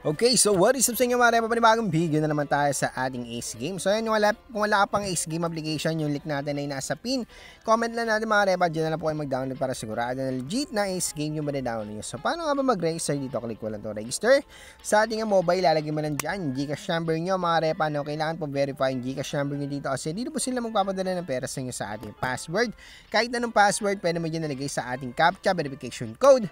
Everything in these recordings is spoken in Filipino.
Okay, so what is up sa inyo mga repa? Panibagong video na naman tayo sa ating Ace Game. So yung wala, kung wala pang Ace Game application, yung link natin ay nasa pin. Comment lang natin mga repa, dyan na lang po kayo mag-download para sigurado na legit na Ace Game yung madadownload nyo. So paano nga ba mag-register dito? Click mo lang to register. Sa ating mobile, lalagyan mo lang dyan, Gcash number nyo mga repa. No? Kailangan po verify yung Gcash number nyo dito kasi dito po sila magpapadala ng pera sa inyo sa ating password. Kahit anong password, pwede mo dyan nalagay sa ating CAPTCHA verification code.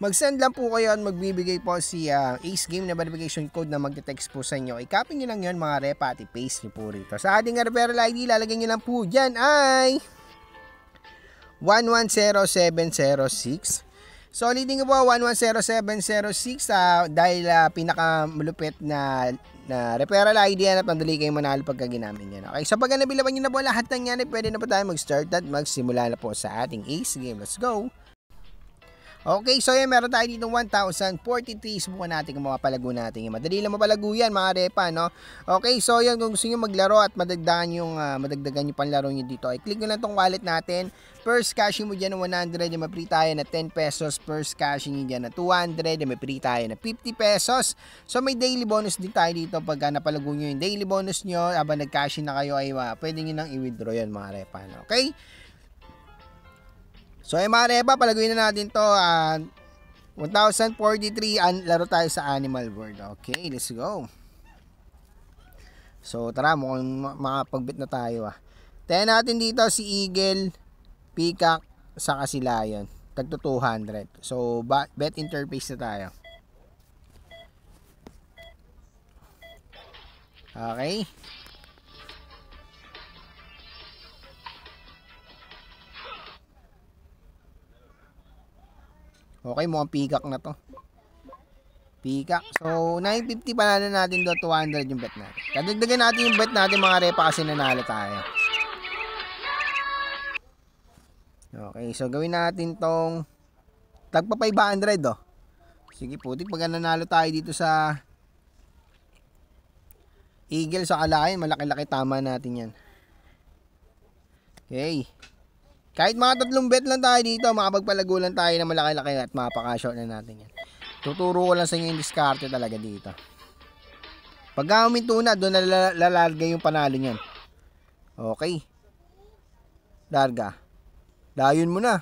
Mag-send lang po kayo at magbibigay po si uh, Ace Game na verification code na magte-text po sa inyo. I-copy nyo lang yun mga repa at i-paste nyo po rito. Sa ating referral ID, lalagyan nyo lang po dyan ay 110706. So, ulitin ko po, 110706 uh, dahil uh, pinakamalupit na na referral ID yan at madali kayo manalo pagka ginamit yan. Okay, so pag nabilaban nyo na po lahat ng yan, pwede na po tayo mag-start at magsimula na po sa ating Ace Game. Let's go! Okay, so yan, meron tayo dito 1,043. Subukan natin kung mapapalago natin. Madali lang mapalago yan, mga repa, no? Okay, so yan, kung gusto nyo maglaro at madagdagan yung, uh, madagdagan yung panlaro nyo dito, i-click nyo lang tong wallet natin. First cashing mo dyan ng 100, yung may tayo na 10 pesos. First cashing nyo dyan na 200, yung free tayo na 50 pesos. So may daily bonus din tayo dito pag uh, napalago nyo yung daily bonus nyo, habang nag-cashing na kayo ay uh, pwede nyo nang i-withdraw yan, mga repa, no? Okay? So ay mga repa, palaguin na natin to. Uh, 1043, an laro tayo sa Animal World. Okay, let's go. So tara, mukhang makapagbit na tayo ah. Tayo natin dito si Eagle, Peacock, saka si Lion. Tagto 200. So bet interface na tayo. Okay. Okay, mukhang peacock na to. Peacock. So, 950 panalo natin do 200 yung bet natin. Kadagdagan natin yung bet natin mga repa kasi nanalo tayo. Okay, so gawin natin tong tagpa 500 oh. Sige putik, pag nanalo tayo dito sa Eagle sa kalahin, malaki-laki tama natin yan. Okay. Kahit mga tatlong bet lang tayo dito, makapagpalago lang tayo na malaki-laki at mapaka-short na natin yan. Tuturo ko lang sa inyo yung diskarte talaga dito. Pag huminto na, doon na lalarga yung panalo niyan. Okay. Larga. Dayon mo na.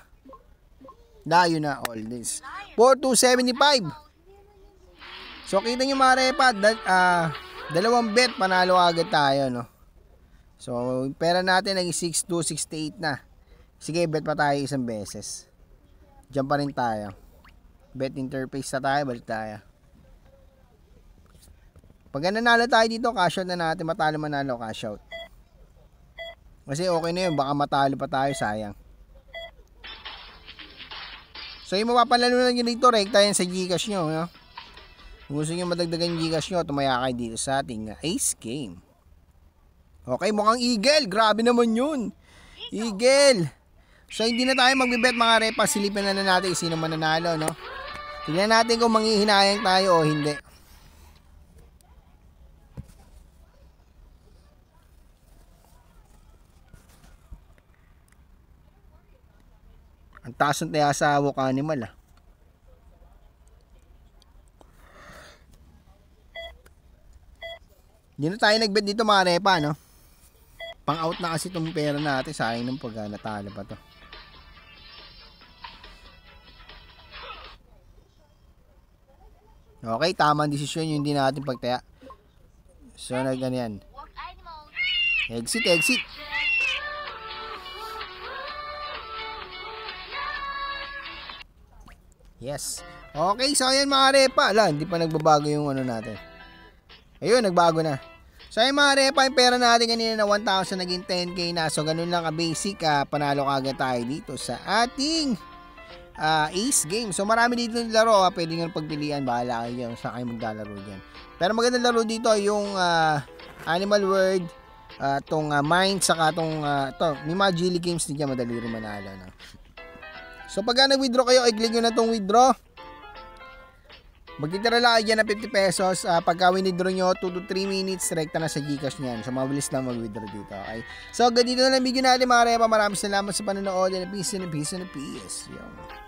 Dayon na all this. 4275. So kita nyo mga repa, that, uh, dalawang bet panalo agad tayo no. So pera natin naging 6268 na. Sige, bet pa tayo isang beses. Diyan pa rin tayo. Bet interface na tayo, balik tayo. Pag nanalo tayo dito, cash out na natin. Matalo manalo, cash out. Kasi okay na yun, baka matalo pa tayo, sayang. So yung mapapalalo na nyo dito, rekta yan sa Gcash nyo. No? Kung gusto nyo madagdagan Gcash nyo, tumaya kayo dito sa ating Ace Game. Okay, mukhang Eagle. Grabe naman yun. Eagle. So hindi na tayo magbibet mga repa, silipin na, na natin sino mananalo, no? Tingnan natin kung manghihinayang tayo o hindi. Ang taas ng taya sa animal ah. Hindi na tayo nagbet dito mga repa, no? Pang out na kasi itong pera natin. Sayang ng pag natalo pa to. Okay, tama ang desisyon yung hindi natin pagtaya. So, na ganyan. Exit, exit. Yes. Okay, so ayan mga repa. Ala, hindi pa nagbabago yung ano natin. Ayun, nagbago na. So ayun mga repa, yung pera natin kanina na 1,000 naging 10k na. So ganun lang ka-basic, uh, panalo kagad tayo dito sa ating uh, Ace game. So marami dito ng laro, ah, pwede nga pagpilian, bahala kayo sa kayo maglalaro diyan. Pero magandang laro dito yung uh, Animal World, uh, tong uh, Mind, saka tong uh, to, may mga Gilly games din dyan, madali rin manalo. No? So pag nag-withdraw kayo, i-click nyo na tong withdraw. Magtitira lang kayo ng 50 pesos. Uh, pagka winidraw nyo, 2 to 3 minutes, rekta na sa Gcash niyan. So, mabilis lang mag-withdraw dito. Okay? So, ganito na lang video natin mga repa. Maraming salamat sa panonood. And peace and peace and peace. Yung.